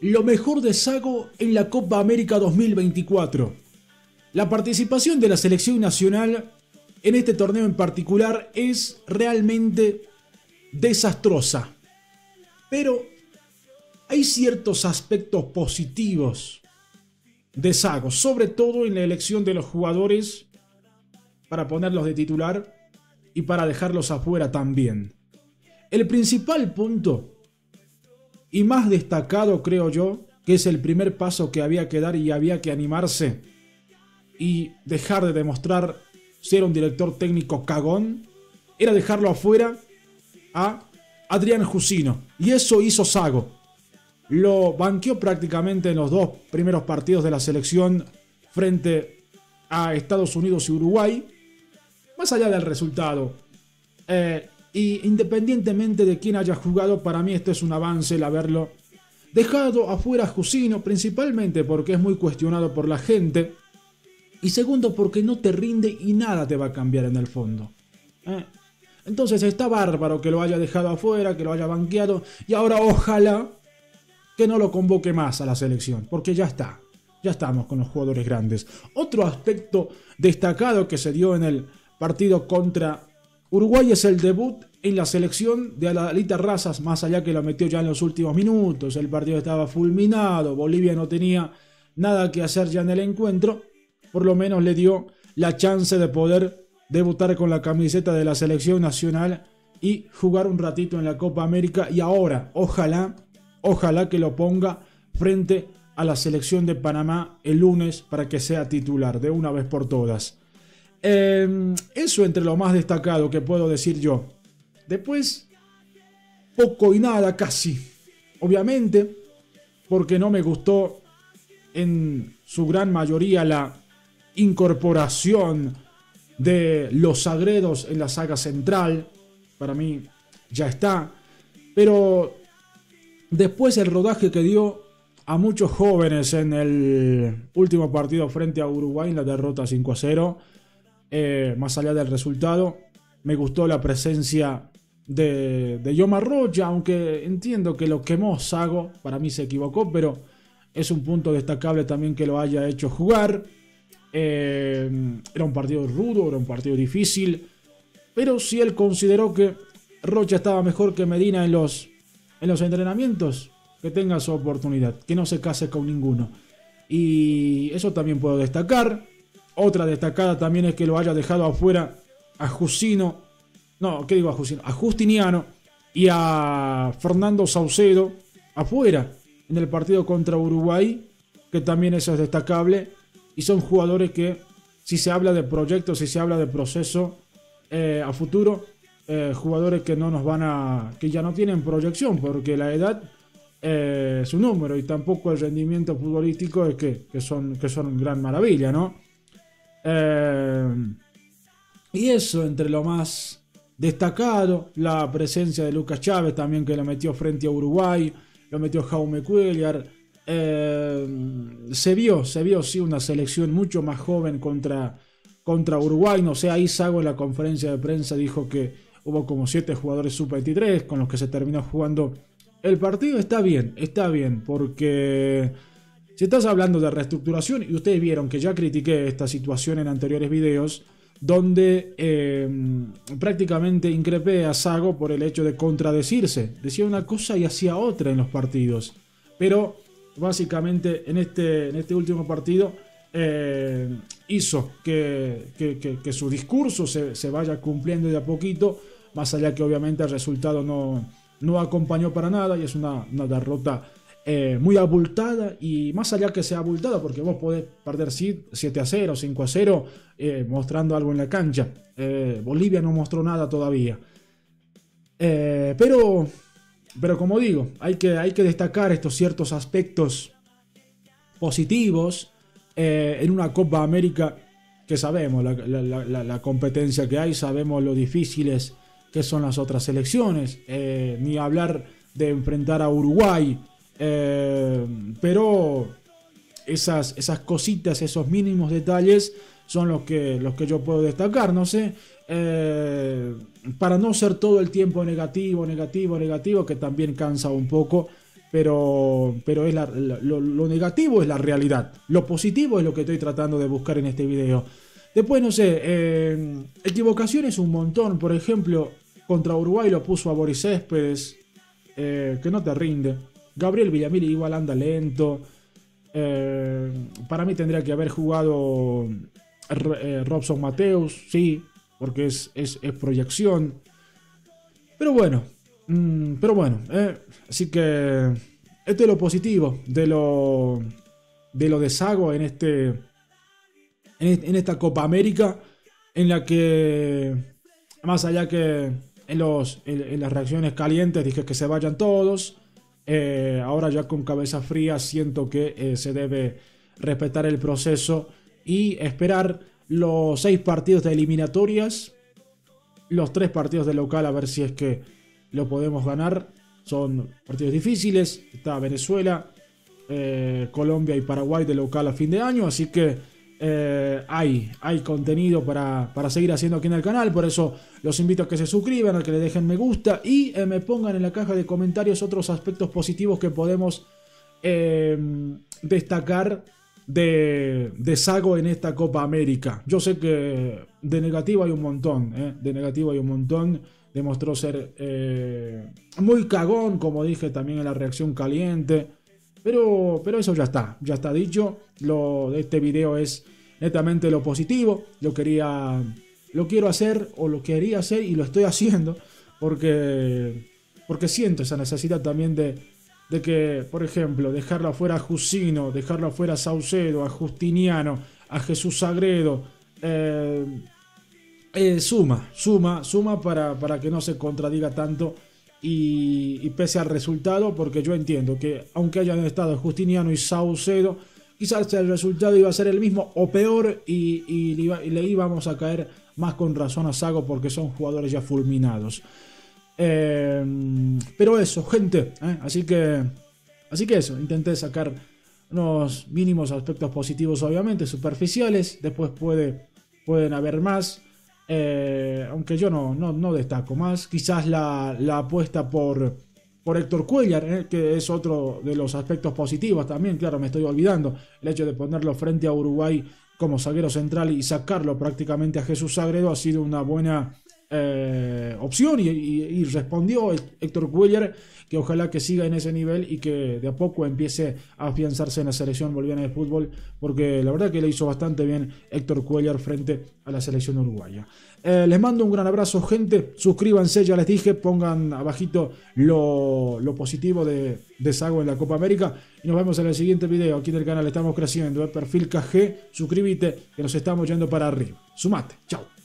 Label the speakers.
Speaker 1: lo mejor de Sago en la Copa América 2024. La participación de la selección nacional en este torneo en particular es realmente desastrosa. Pero hay ciertos aspectos positivos de Sago, sobre todo en la elección de los jugadores para ponerlos de titular y para dejarlos afuera también. El principal punto y más destacado creo yo, que es el primer paso que había que dar y había que animarse y dejar de demostrar ser un director técnico cagón, era dejarlo afuera a Adrián Jusino. Y eso hizo Sago. Lo banqueó prácticamente en los dos primeros partidos de la selección frente a Estados Unidos y Uruguay. Más allá del resultado. Eh, y independientemente de quién haya jugado, para mí esto es un avance el haberlo dejado afuera Jusino, principalmente porque es muy cuestionado por la gente. Y segundo, porque no te rinde y nada te va a cambiar en el fondo. ¿eh? Entonces está bárbaro que lo haya dejado afuera, que lo haya banqueado. Y ahora ojalá que no lo convoque más a la selección, porque ya está. Ya estamos con los jugadores grandes. Otro aspecto destacado que se dio en el partido contra Uruguay es el debut en la selección de Alalita Razas, más allá que lo metió ya en los últimos minutos. El partido estaba fulminado, Bolivia no tenía nada que hacer ya en el encuentro. Por lo menos le dio la chance de poder debutar con la camiseta de la selección nacional y jugar un ratito en la Copa América. Y ahora, ojalá, ojalá que lo ponga frente a la selección de Panamá el lunes para que sea titular de una vez por todas. Em, eso entre lo más destacado que puedo decir yo. Después, poco y nada casi. Obviamente, porque no me gustó en su gran mayoría la incorporación de los sagredos en la saga central. Para mí ya está. Pero después el rodaje que dio a muchos jóvenes en el último partido frente a Uruguay en la derrota 5 a 0 eh, más allá del resultado. Me gustó la presencia de, de Yoma Rocha, aunque entiendo que lo quemó Sago, para mí se equivocó, pero es un punto destacable también que lo haya hecho jugar. Eh, era un partido rudo, era un partido difícil, pero si él consideró que Rocha estaba mejor que Medina en los, en los entrenamientos, que tenga su oportunidad, que no se case con ninguno. Y eso también puedo destacar. Otra destacada también es que lo haya dejado afuera a Jusino, no, ¿qué digo a Jusino? A Justiniano y a Fernando Saucedo afuera en el partido contra Uruguay, que también eso es destacable. Y son jugadores que, si se habla de proyectos, si se habla de proceso eh, a futuro, eh, jugadores que no nos van a. que ya no tienen proyección, porque la edad eh, es un número y tampoco el rendimiento futbolístico es que, que, son, que son gran maravilla, ¿no? Eh, y eso, entre lo más destacado, la presencia de Lucas Chávez también que lo metió frente a Uruguay, lo metió Jaume Cuellar. Eh, se vio, se vio sí una selección mucho más joven contra, contra Uruguay. No sé, ahí Sago en la conferencia de prensa dijo que hubo como 7 jugadores sub-23 con los que se terminó jugando el partido. Está bien, está bien, porque si estás hablando de reestructuración, y ustedes vieron que ya critiqué esta situación en anteriores videos, donde em, prácticamente increpé a Sago por el hecho de contradecirse. Decía una cosa y hacía otra en los partidos. Pero básicamente en este, en este último partido eh, hizo que, su discurso se, vaya cumpliendo de a poquito, más allá que obviamente el resultado no, no acompañó para nada y es una, una derrota eh, muy abultada y más allá que sea abultada, porque vos podés perder 7 a 0, 5 a 0, eh, mostrando algo en la cancha. Eh, Bolivia no mostró nada todavía. pero, pero como digo, hay que, hay que destacar estos ciertos aspectos positivos en una Copa América que sabemos la, la, competencia que hay, sabemos lo difíciles que son las otras selecciones, ni hablar de enfrentar a Uruguay, eh, pero esas, esas cositas, esos mínimos detalles son los que, los que yo puedo destacar, no sé. Eh, para no ser todo el tiempo negativo, negativo, negativo, que también cansa un poco. pero, pero es lo, negativo es la realidad. Lo positivo es lo que estoy tratando de buscar en este video. Después, no sé, eh, equivocaciones un montón. Por ejemplo, contra Uruguay lo puso a Boris Céspedes, eh, que no te rinde. Gabriel Villamil igual anda lento. Eh, para mí tendría que haber jugado Robson Mateus, sí, porque es, es, proyección. Pero bueno, Mm, pero bueno, eh, así que es lo positivo de lo de Sago en este en, esta Copa América en la que más allá que en los en, las reacciones calientes dije que se vayan todos eh, ahora ya con cabeza fría siento que eh, se debe respetar el proceso y esperar los seis partidos de eliminatorias los tres partidos de local a ver si es que lo podemos ganar. Son partidos difíciles. Está Venezuela, eh, Colombia y Paraguay de local a fin de año. Así que eh, hay, hay contenido para, seguir haciendo aquí en el canal. Por eso los invito a que se suscriban, a que le dejen me gusta y eh, me pongan en la caja de comentarios otros aspectos positivos que podemos destacar de, de, Sago en esta Copa América. Yo sé que de negativo hay un montón, de negativo hay un montón demostró ser eh, muy cagón, como dije también en la reacción caliente. Pero, pero eso ya está, ya está dicho. Lo de este video es netamente lo positivo. Lo quería, lo quiero hacer o lo quería hacer y lo estoy haciendo porque, porque siento esa necesidad también de, de que, por ejemplo, dejarlo afuera a Jusino, dejarlo afuera a Saucedo, a Justiniano, a Jesús Sagredo. Eh, eh, suma, suma, suma para, para, que no se contradiga tanto y, pese al resultado, porque yo entiendo que aunque hayan estado Justiniano y Saucedo, quizás el resultado iba a ser el mismo o peor y, le, íbamos a caer más con razón a Sago porque son jugadores ya fulminados. Eh, pero eso, gente, ¿eh? así que así que eso, intenté sacar unos mínimos aspectos positivos, obviamente, superficiales. Después puede, pueden haber más. Eh, aunque yo no, no, destaco más. Quizás la, apuesta por, por Héctor Cuellar, eh, que es otro de los aspectos positivos también, claro, me estoy olvidando. El hecho de ponerlo frente a Uruguay como zaguero central y sacarlo prácticamente a Jesús Sagredo ha sido una buena eh, opción y, respondió Héctor Cuellar que ojalá que siga en ese nivel y que de a poco empiece a afianzarse en la selección boliviana de fútbol, porque la verdad que le hizo bastante bien Héctor Cuellar frente a la selección uruguaya. Eh, les mando un gran abrazo, gente. Suscríbanse, ya les dije, pongan abajito lo, positivo de, de, Sago en la Copa América. Y nos vemos en el siguiente video. Aquí en el canal estamos creciendo. El perfil KG, suscríbete, que nos estamos yendo para arriba. Sumate. Chao.